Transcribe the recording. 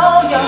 Oh yeah.